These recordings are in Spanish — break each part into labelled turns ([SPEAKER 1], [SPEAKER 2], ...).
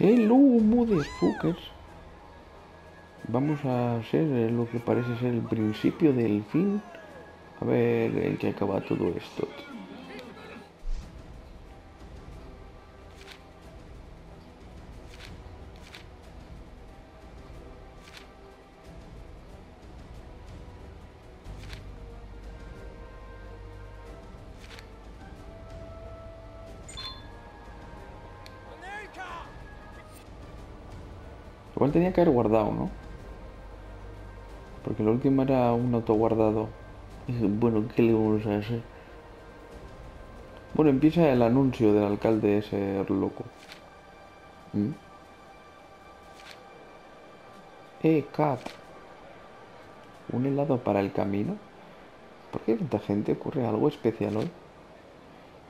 [SPEAKER 1] Hello, motherfuckers. Vamos a ser eh, lo que parece ser el principio del fin. A ver en qué acaba todo esto. Igual tenía que haber guardado, ¿no? Porque lo último era un autoguardado. Dije, bueno, ¿qué le vamos a hacer? Bueno, empieza el anuncio del alcalde ese loco. ¿Mm? Eh, Cat. ¿Un helado para el camino? ¿Por qué tanta gente? ¿Ocurre algo especial hoy?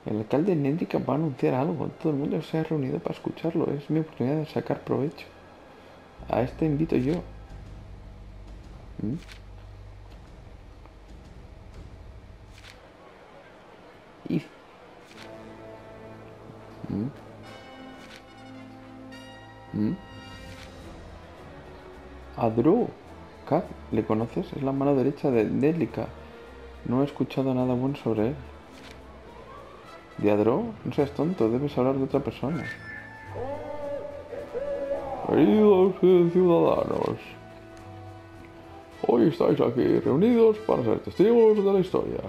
[SPEAKER 1] El alcalde Néndica va a anunciar algo. Todo el mundo se ha reunido para escucharlo. Es mi oportunidad de sacar provecho. A este invito yo. ¿Mm? Y... ¿Mm? ¿Mm? Adro. Kat, ¿le conoces? Es la mano derecha de Nélica. No he escuchado nada bueno sobre él. ¿De Adro? No seas tonto, debes hablar de otra persona. Queridos ciudadanos, hoy estáis aquí reunidos para ser testigos de la historia.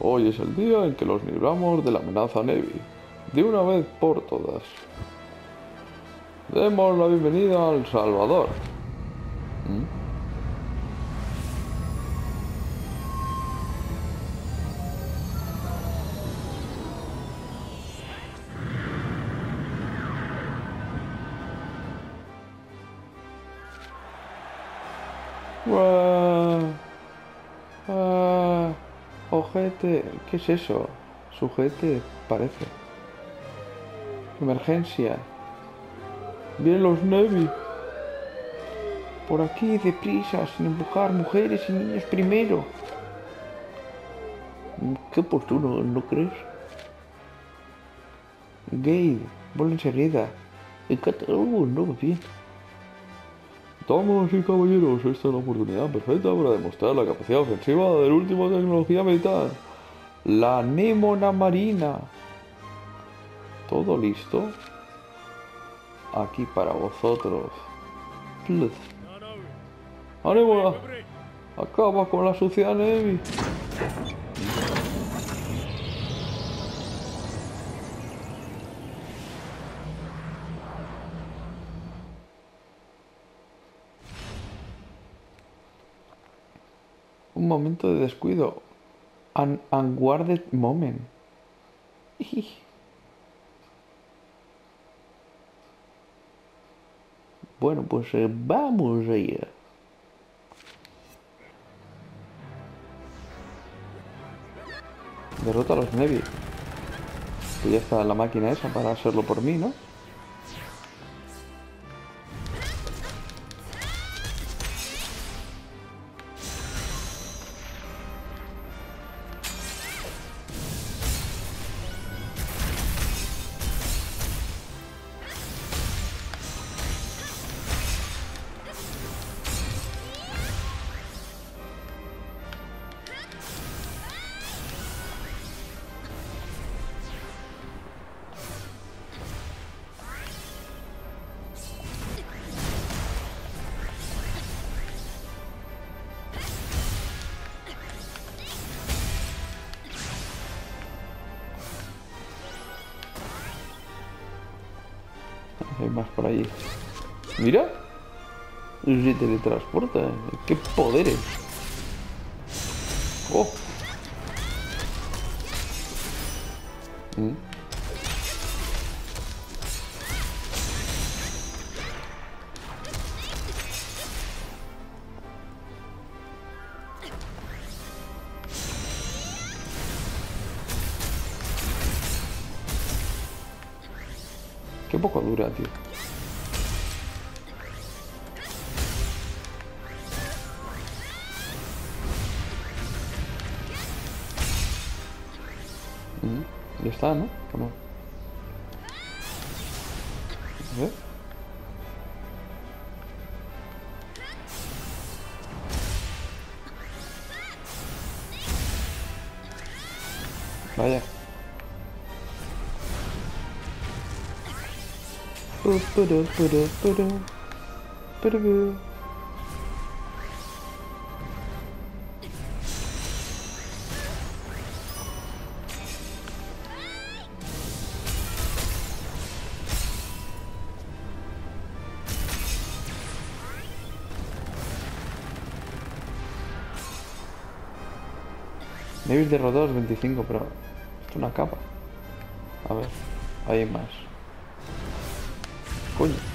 [SPEAKER 1] Hoy es el día en que los libramos de la amenaza Nevi, de una vez por todas. Demos la bienvenida al Salvador. ¿Mm? Ojete, ¿qué es eso? Sujete, parece. Emergencia. Vienen los Nevi. Por aquí, deprisa, sin empujar mujeres y niños primero. Qué oportuno, ¿no crees? Gay, vuelve enseguida. Uh, no, bien. Damas y caballeros, esta es la oportunidad perfecta para demostrar la capacidad ofensiva de la última tecnología militar, la Némona Marina. ¿Todo listo? Aquí para vosotros. ¡Anémona! ¡Acaba con la sucia Nevi! Un momento de descuido. An unguarded moment. Bueno, pues eh, vamos allá. Derrota a los Nevi. Pues ya está la máquina esa para hacerlo por mí, ¿no? Más por allí. Mira. Se teletransporta. ¡Qué poderes! ¡Oh! ¿Mm? Está, ¿no? Como... Vaya. Uh, los 25, pero es una capa. A ver, hay más. Coño.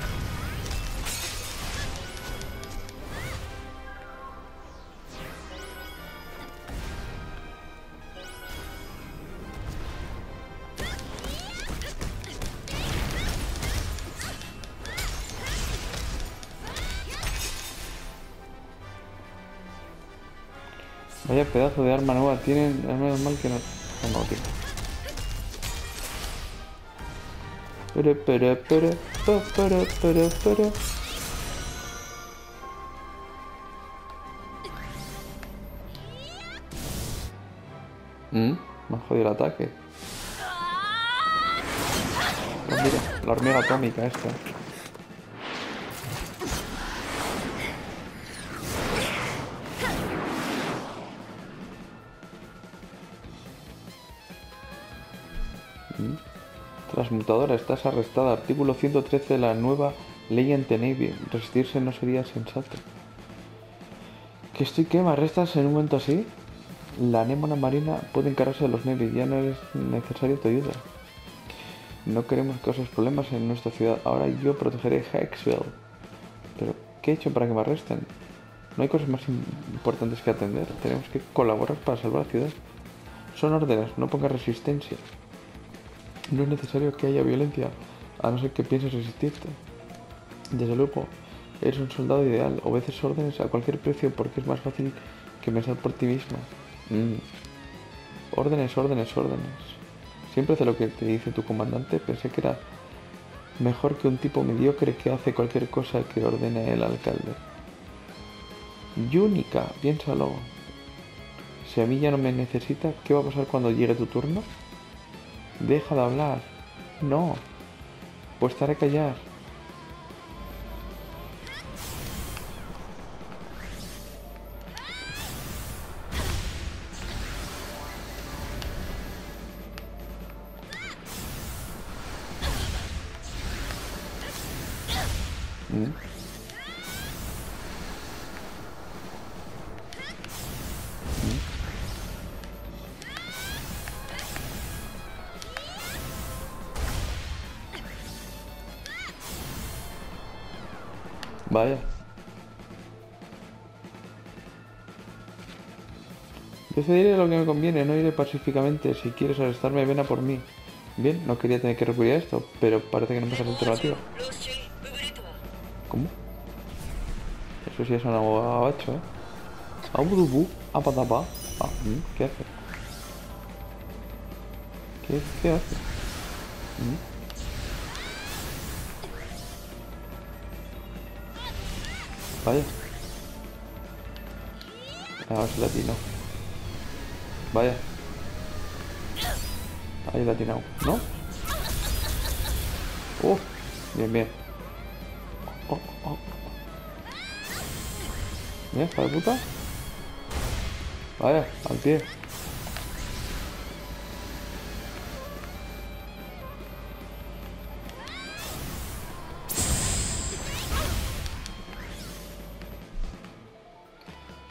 [SPEAKER 1] Vaya pedazo de arma nueva tienen. Es menos mal que no. No, no, tío. Pero, pero, pero. Mm, me ha jodido el ataque. Pues mira, la hormiga atómica esta. Transmutadora, estás arrestada. Artículo 113 de la nueva ley ante Navy. Resistirse no sería sensato. ¿Que estoy qué? ¿Me arrestas en un momento así? La anémona marina puede encargarse de los Navy. Ya no es necesario tu ayuda. No queremos causar problemas en nuestra ciudad. Ahora yo protegeré Hexville. Pero, ¿qué he hecho para que me arresten? No hay cosas más importantes que atender. Tenemos que colaborar para salvar la ciudad. Son órdenes, no pongas resistencia. No es necesario que haya violencia, a no ser que pienses resistirte. Desde luego, eres un soldado ideal, obedeces órdenes a cualquier precio porque es más fácil que pensar por ti mismo. Mm. Órdenes, órdenes, órdenes. Siempre hace lo que te dice tu comandante. Pensé que era mejor que un tipo mediocre que hace cualquier cosa que ordene el alcalde. Yúnica, piénsalo. Si a mí ya no me necesita, ¿qué va a pasar cuando llegue tu turno? Deja de hablar. No. Pues estaré a callar. Vaya. Decidiré lo que me conviene, no iré pacíficamente. Si quieres arrestarme, ven a por mí. Bien, no quería tener que recurrir a esto, pero parece que no me sale alternativa. ¿Cómo? Eso sí es una gabacho, ¿eh? Abudubu, apadapa. Ah, mm, ¿qué hace? ¿Qué, qué hace? Mm. Vaya. Ahora es latino. Vaya. Ahí latinado. ¿No? Oh, bien, bien. Oh, oh. Bien, hija de puta. Vaya, al pie.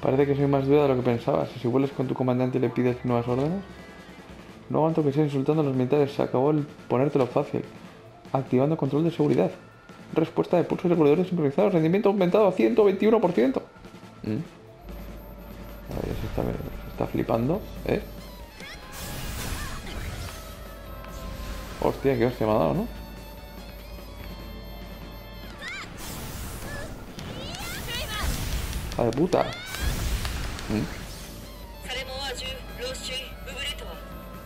[SPEAKER 1] Parece que soy más duda de lo que pensabas. Si vuelves con tu comandante y le pides nuevas órdenes. No aguanto que sigas insultando a los militares. Se acabó el ponértelo fácil. Activando control de seguridad. Respuesta de pulsos reguladores sincronizados. Rendimiento aumentado a 121%. Mm. A se está, se está flipando, ¿eh? Hostia, qué hostia me ha dado, ¿no? ¡Hija de puta!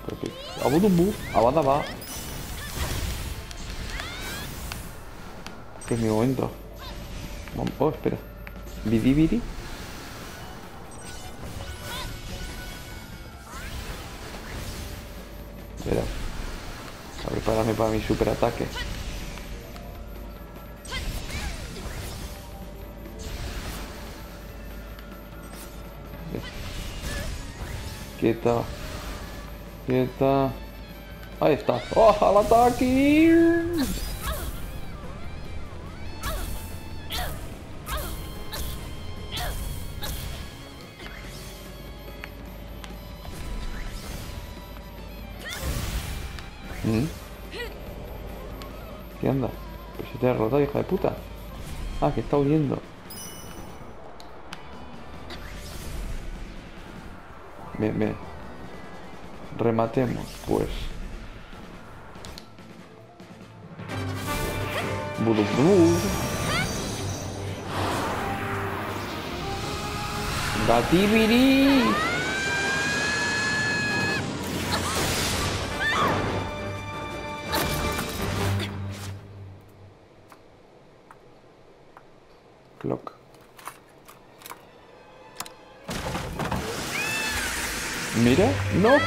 [SPEAKER 2] 그렇게 아무도 뭐
[SPEAKER 1] 아마다 봐. Que es mi momento. Oh, espera. Bidi bidi. Espera. A prepararme para mi super ataque. Quieta. Quieta. Ahí está. ¡Oh, al ataque! ¿Mm? ¿Qué anda? Pues se te ha derrotado, hija de puta. Ah, que está huyendo. Bien. Rematemos, pues. Budu, budu. Gatibiri. Mira, no.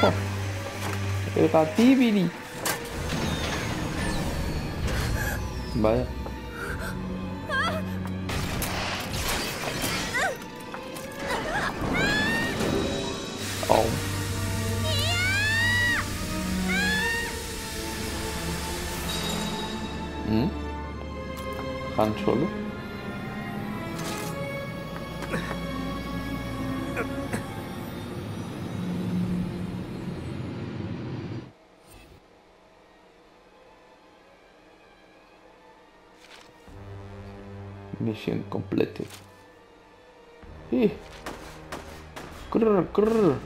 [SPEAKER 1] El gatibiri. Vaya. Au. ¿Mm? Han Solo. Mission completed. ¡Eh! Crrr.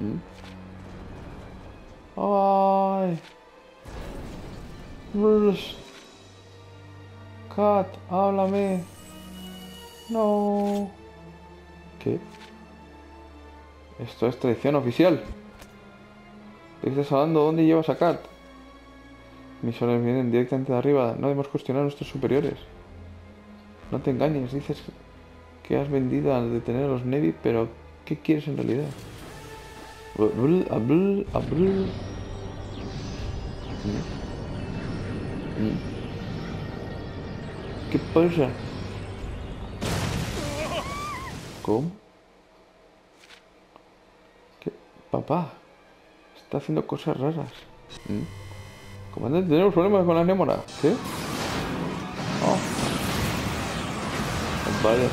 [SPEAKER 1] ¿Mm? ¡Ay! Bruce. Cat, háblame. No. ¿Qué? Esto es traición oficial. ¿De qué estás hablando? ¿Dónde llevas a Cat? Mis vienen directamente de arriba. No debemos cuestionar a nuestros superiores. No te engañes, dices que has vendido al detener a los Nevi, pero ¿qué quieres en realidad? ¿Qué pasa? ¿Cómo? ¿Qué? Papá, está haciendo cosas raras. ¿Mm? Comandante, tenemos problemas con la némora. ¿Qué? Vaya.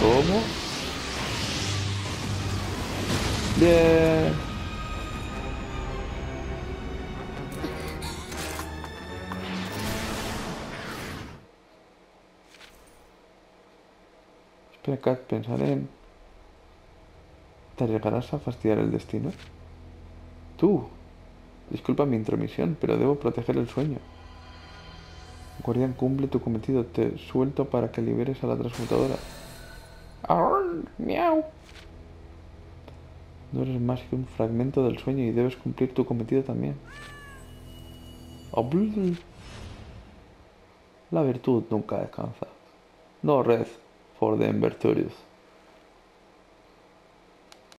[SPEAKER 1] ¿Cómo? Bien. Espera, Kat. ¿Te llegarás a fastidiar el destino? Tú. Disculpa mi intromisión, pero debo proteger el sueño. Guardián, cumple tu cometido. Te suelto para que liberes a la transmutadora. ¡Arr! ¡Miau! No eres más que un fragmento del sueño y debes cumplir tu cometido también. La virtud nunca descansa. No red for the invertorious.